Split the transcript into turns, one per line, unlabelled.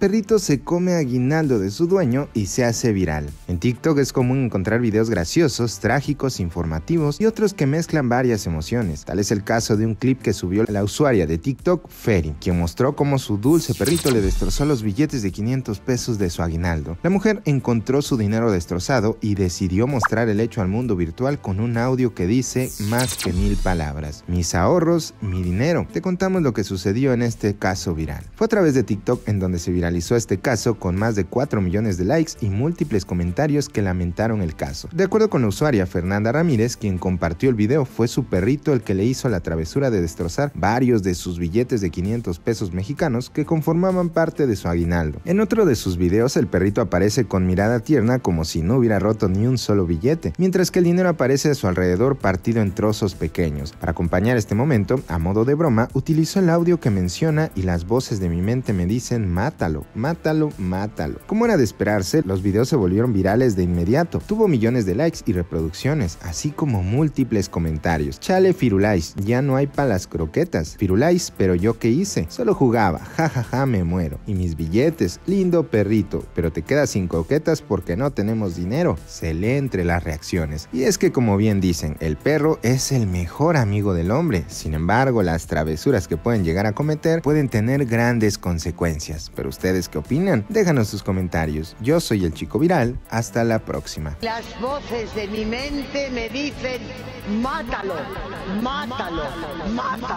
Perrito se come aguinaldo de su dueño y se hace viral. En TikTok es común encontrar videos graciosos, trágicos, informativos y otros que mezclan varias emociones. Tal es el caso de un clip que subió la usuaria de TikTok, Ferry, quien mostró cómo su dulce perrito le destrozó los billetes de 500 pesos de su aguinaldo. La mujer encontró su dinero destrozado y decidió mostrar el hecho al mundo virtual con un audio que dice más que mil palabras. Mis ahorros, mi dinero. Te contamos lo que sucedió en este caso viral. Fue a través de TikTok en donde se viralizó este caso con más de 4 millones de likes y múltiples comentarios que lamentaron el caso. De acuerdo con la usuaria Fernanda Ramírez, quien compartió el video, fue su perrito el que le hizo la travesura de destrozar varios de sus billetes de 500 pesos mexicanos que conformaban parte de su aguinaldo. En otro de sus videos, el perrito aparece con mirada tierna como si no hubiera roto ni un solo billete, mientras que el dinero aparece a su alrededor partido en trozos pequeños. Para acompañar este momento, a modo de broma, utilizó el audio que menciona y las voces de mi mente me dicen mátalo, mátalo, mátalo. Como era de esperarse, los videos se volvieron virales de inmediato. Tuvo millones de likes y reproducciones, así como múltiples comentarios. Chale Firulais, ya no hay para las croquetas. Firulais, pero yo qué hice? Solo jugaba, jajaja, ja, ja, me muero. Y mis billetes, lindo perrito, pero te quedas sin croquetas porque no tenemos dinero. Se lee entre las reacciones. Y es que como bien dicen, el perro es el mejor amigo del hombre. Sin embargo, las travesuras que pueden llegar a cometer pueden tener grandes consecuencias. Pero ustedes qué opinan? Déjanos sus comentarios. Yo soy el chico viral. Hasta la próxima.
Las voces de mi mente me dicen, mátalo, mátalo, mátalo.